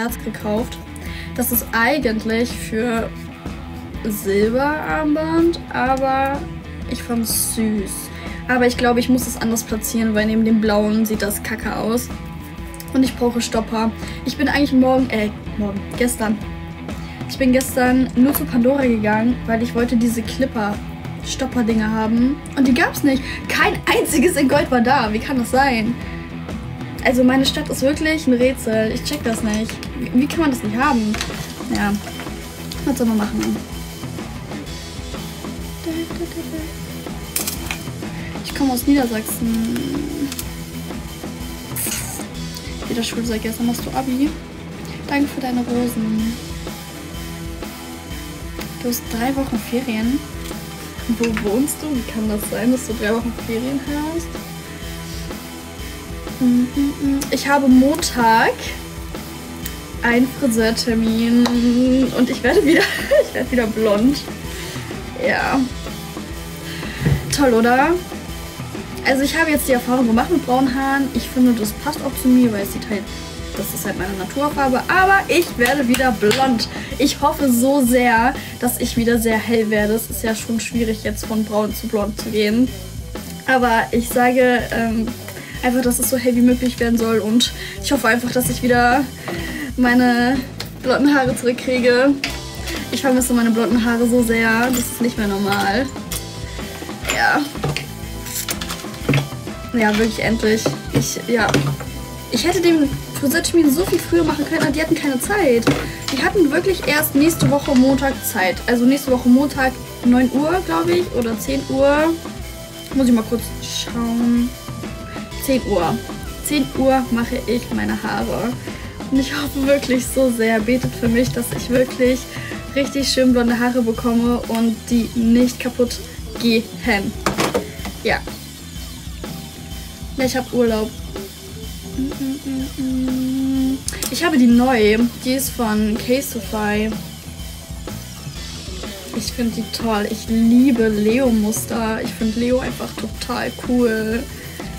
Herz gekauft. Das ist eigentlich für Silberarmband, aber ich fand es süß. Aber ich glaube, ich muss es anders platzieren, weil neben dem blauen sieht das kacke aus. Und ich brauche Stopper. Ich bin eigentlich morgen, äh, morgen, gestern. Ich bin gestern nur zu Pandora gegangen, weil ich wollte diese Clipper Stopper-Dinger haben. Und die gab es nicht. Kein einziges in Gold war da. Wie kann das sein? Also meine Stadt ist wirklich ein Rätsel. Ich check das nicht. Wie, wie kann man das nicht haben? Ja. Was soll man machen? Ich komme aus Niedersachsen. Wieder Schule seit gestern. Machst du Abi? Danke für deine Rosen. Du hast drei Wochen Ferien. Wo wohnst du? Wie kann das sein, dass du drei Wochen Ferien hast? Ich habe Montag einen Friseurtermin und ich werde wieder, ich werde wieder blond. Ja. Toll, oder? Also ich habe jetzt die Erfahrung gemacht mit braunen Haaren. Ich finde, das passt auch zu mir, weil es sieht halt, das ist halt meine Naturfarbe. Aber ich werde wieder blond. Ich hoffe so sehr, dass ich wieder sehr hell werde. Es ist ja schon schwierig, jetzt von braun zu blond zu gehen. Aber ich sage ähm, einfach, dass es so hell wie möglich werden soll. Und ich hoffe einfach, dass ich wieder meine blonden Haare zurückkriege. Ich vermisse meine blonden Haare so sehr. Das ist nicht mehr normal. Ja. Ja, wirklich endlich. Ich, ja. Ich hätte dem Friseurtermin so viel früher machen können, aber die hatten keine Zeit. Die hatten wirklich erst nächste Woche Montag Zeit. Also nächste Woche Montag 9 Uhr, glaube ich, oder 10 Uhr. Muss ich mal kurz schauen. 10 Uhr. 10 Uhr mache ich meine Haare. Und ich hoffe wirklich so sehr, betet für mich, dass ich wirklich richtig schön blonde Haare bekomme und die nicht kaputt gehen. Ja. Ja, ich habe Urlaub. Ich habe die neu. Die ist von Caseify. Ich finde die toll. Ich liebe Leo-Muster. Ich finde Leo einfach total cool.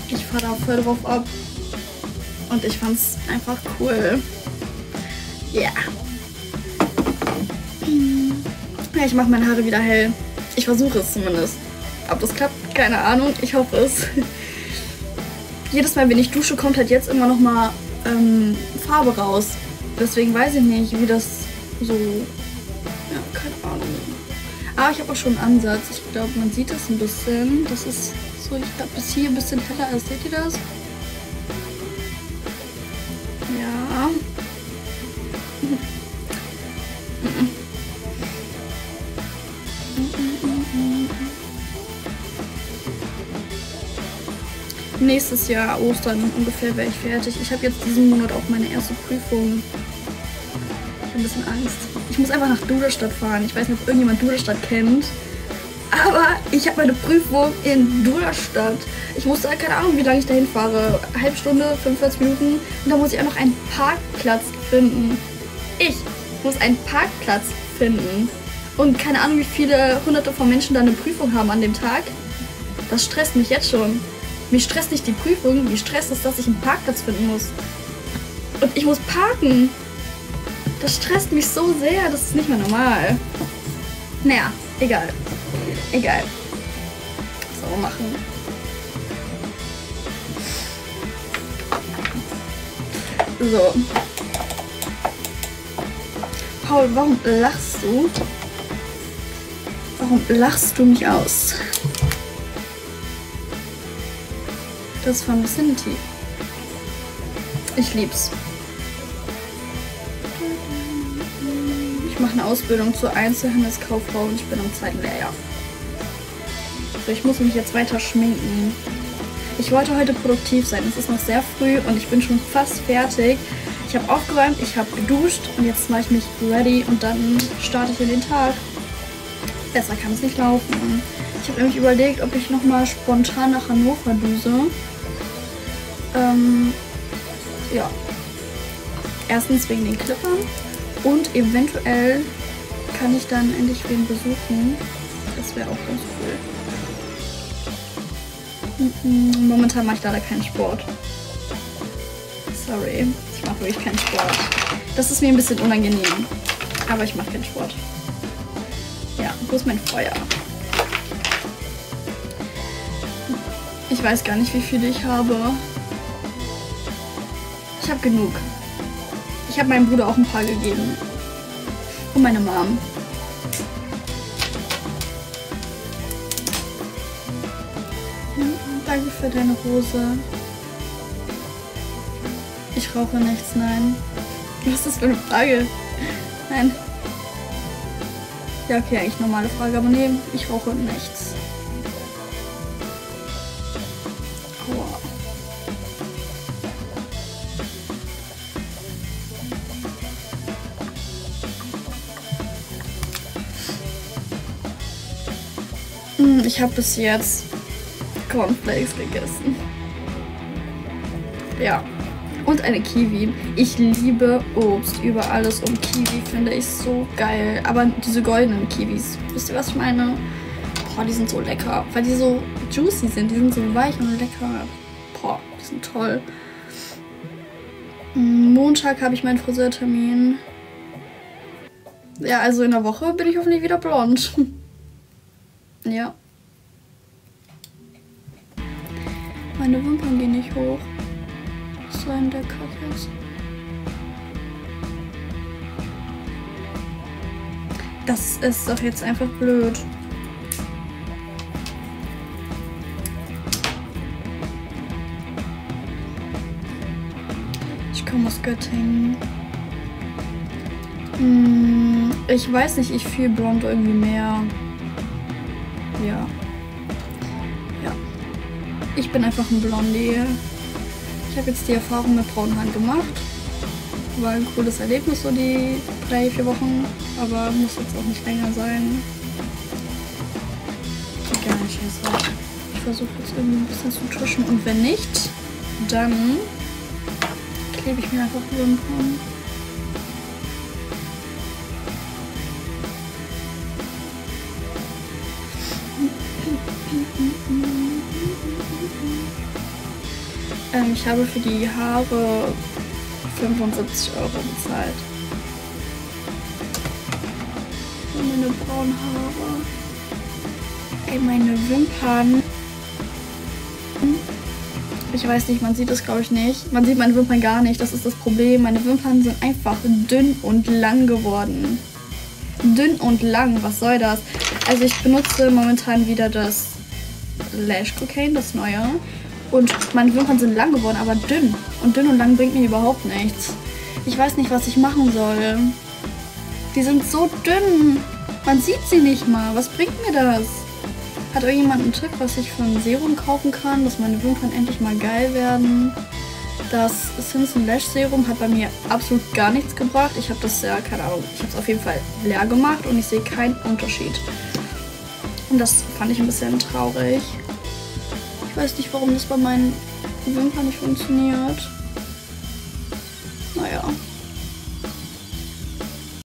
Ich fahre da voll drauf ab. Und ich fand es einfach cool. Yeah. Ja, ich mache meine Haare wieder hell. Ich versuche es zumindest. Ob das klappt, keine Ahnung. Ich hoffe es. Jedes Mal, wenn ich dusche, kommt halt jetzt immer noch mal ähm, Farbe raus. Deswegen weiß ich nicht, wie das so... Ja, keine Ahnung. Aber ich habe auch schon einen Ansatz. Ich glaube, man sieht das ein bisschen. Das ist so, ich glaube, bis hier ein bisschen heller ist. Seht ihr das? Ja. Nächstes Jahr Ostern ungefähr wäre ich fertig. Ich habe jetzt diesen Monat auch meine erste Prüfung. Ich habe ein bisschen Angst. Ich muss einfach nach Duderstadt fahren. Ich weiß nicht, ob irgendjemand Duderstadt kennt. Aber ich habe meine Prüfung in Duderstadt. Ich muss da, keine Ahnung, wie lange ich dahin fahre. Halbe Stunde, 45 Minuten. Und da muss ich auch noch einen Parkplatz finden. Ich muss einen Parkplatz finden. Und keine Ahnung, wie viele hunderte von Menschen da eine Prüfung haben an dem Tag. Das stresst mich jetzt schon. Mich stresst nicht die Prüfung, mich stresst es, dass ich einen Parkplatz finden muss. Und ich muss parken. Das stresst mich so sehr, das ist nicht mehr normal. Naja, egal. Egal. So machen. So. Paul, warum lachst du? Warum lachst du mich aus? Das ist von Vicinity. Ich lieb's. Ich mache eine Ausbildung zur Einzelhandelskauffrau und ich bin am zweiten Lehrjahr. So, ich muss mich jetzt weiter schminken. Ich wollte heute produktiv sein. Es ist noch sehr früh und ich bin schon fast fertig. Ich habe aufgeräumt, ich habe geduscht und jetzt mache ich mich ready und dann starte ich in den Tag. Besser kann es nicht laufen. Ich habe nämlich überlegt, ob ich nochmal spontan nach Hannover düse. Ähm, ja. Erstens wegen den Clippern und eventuell kann ich dann endlich wen besuchen. Das wäre auch ganz cool. Momentan mache ich leider keinen Sport. Sorry, ich mache wirklich keinen Sport. Das ist mir ein bisschen unangenehm. Aber ich mache keinen Sport. Ja, wo ist mein Feuer? Ich weiß gar nicht, wie viele ich habe. Ich habe genug. Ich habe meinem Bruder auch ein paar gegeben. Und meine Mom. Danke für deine Hose. Ich rauche nichts, nein. Was ist das für eine Frage? Nein. Ja, okay, eigentlich normale Frage, aber nee, ich rauche nichts. Aua. Hm, Ich habe bis jetzt Cornflakes gegessen. Ja. Und eine Kiwi. Ich liebe Obst über alles und Kiwi finde ich so geil. Aber diese goldenen Kiwis, wisst ihr, was ich meine? Boah, die sind so lecker. Weil die so juicy sind. Die sind so weich und lecker. Boah, die sind toll. Mm, Montag habe ich meinen Friseurtermin. Ja, also in der Woche bin ich hoffentlich wieder blond. ja. Meine Wimpern gehen nicht hoch. Was soll denn der Kack? Das ist doch jetzt einfach blöd. Ich komme aus Göttingen. Hm, ich weiß nicht, ich fühle blond irgendwie mehr. Ja. Ich bin einfach ein Blondie. Ich habe jetzt die Erfahrung mit braunen Haaren gemacht. War ein cooles Erlebnis, so die drei, vier Wochen. Aber muss jetzt auch nicht länger sein. Egal, scheiße. Ich versuche jetzt irgendwie ein bisschen zu tuschen. Und wenn nicht, dann klebe ich mir einfach die Wimpern. Ähm, ich habe für die Haare 75 Euro bezahlt. Für meine braunen Haare. Ey, meine Wimpern. Ich weiß nicht, man sieht das glaube ich nicht. Man sieht meine Wimpern gar nicht, das ist das Problem. Meine Wimpern sind einfach dünn und lang geworden. Dünn und lang, was soll das? Also ich benutze momentan wieder das Lash Cocaine, das neue. Und meine Wimpern sind lang geworden, aber dünn. Und dünn und lang bringt mir überhaupt nichts. Ich weiß nicht, was ich machen soll. Die sind so dünn. Man sieht sie nicht mal. Was bringt mir das? Hat irgendjemand einen Tipp, was ich für ein Serum kaufen kann, dass meine Wimpern endlich mal geil werden? Das Simpson Lash Serum hat bei mir absolut gar nichts gebracht. Ich habe das ja, keine Ahnung, ich habe es auf jeden Fall leer gemacht und ich sehe keinen Unterschied. Und das fand ich ein bisschen traurig. Ich weiß nicht, warum das bei meinen Wimpern nicht funktioniert.